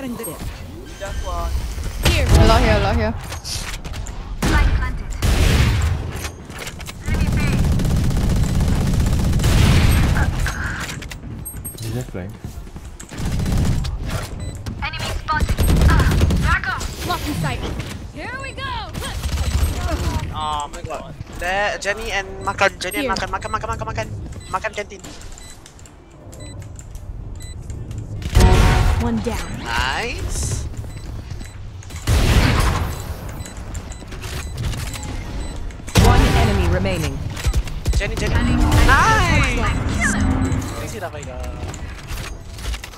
Cutting the dip. Just one. Here. A lot here, a lot here. Is that flank? Blocking sight. Here we go. Oh my god. There, Jenny and makan, Jenny and makan, makan, makan, makan, makan. Makan canteen. One down. Nice. One enemy remaining. Jenny, Jenny. Nice! Easy lah, my god.